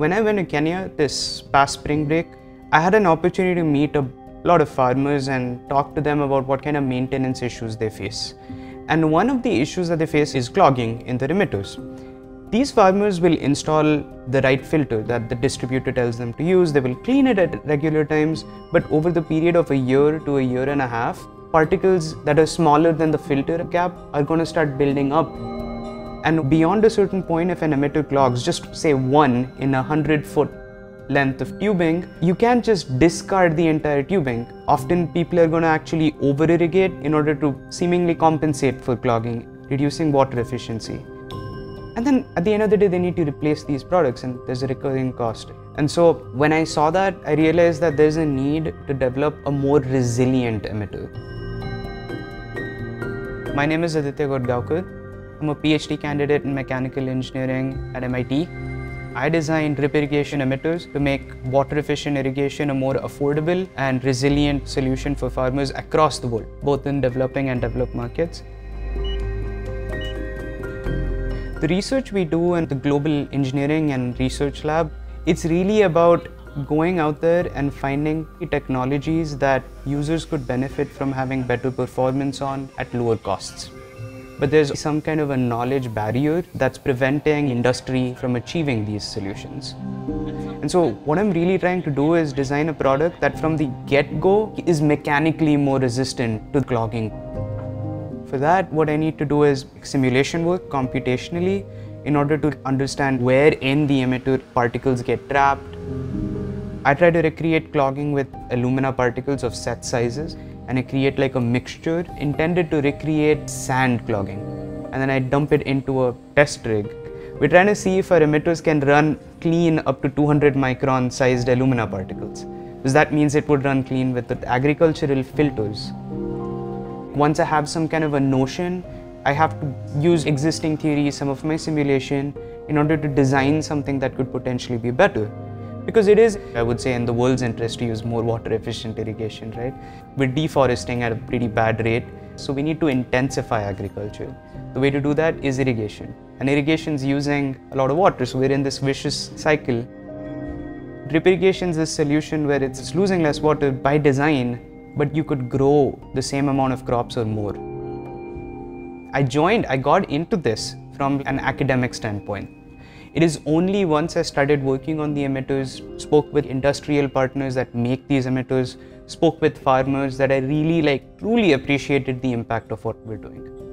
When I went to Kenya this past spring break, I had an opportunity to meet a lot of farmers and talk to them about what kind of maintenance issues they face. And one of the issues that they face is clogging in the emitters. These farmers will install the right filter that the distributor tells them to use. They will clean it at regular times, but over the period of a year to a year and a half, particles that are smaller than the filter cap are going to start building up. And beyond a certain point, if an emitter clogs, just say one in a hundred foot length of tubing, you can't just discard the entire tubing. Often people are going to actually over irrigate in order to seemingly compensate for clogging, reducing water efficiency. And then at the end of the day, they need to replace these products and there's a recurring cost. And so when I saw that, I realized that there's a need to develop a more resilient emitter. My name is Aditya Ghodgaonkar. I'm a PhD candidate in mechanical engineering at MIT. I designed drip irrigation emitters to make water efficient irrigation a more affordable and resilient solution for farmers across the world, both in developing and developed markets. The research we do in the Global Engineering and Research Lab, it's really about going out there and finding technologies that users could benefit from having better performance on at lower costs. But there's some kind of a knowledge barrier that's preventing industry from achieving these solutions. And so what I'm really trying to do is design a product that from the get-go is mechanically more resistant to clogging for that, what I need to do is simulation work computationally in order to understand where in the emitter particles get trapped. I try to recreate clogging with alumina particles of set sizes and I create like a mixture intended to recreate sand clogging. And then I dump it into a test rig. We're trying to see if our emitters can run clean up to 200 micron sized alumina particles. Because that means it would run clean with the agricultural filters once I have some kind of a notion, I have to use existing theories, some of my simulation, in order to design something that could potentially be better. Because it is, I would say, in the world's interest to use more water efficient irrigation, right? We're deforesting at a pretty bad rate, so we need to intensify agriculture. The way to do that is irrigation. And irrigation is using a lot of water, so we're in this vicious cycle. Drip irrigation is a solution where it's losing less water by design, but you could grow the same amount of crops or more. I joined, I got into this from an academic standpoint. It is only once I started working on the emitters, spoke with industrial partners that make these emitters, spoke with farmers that I really like truly appreciated the impact of what we're doing.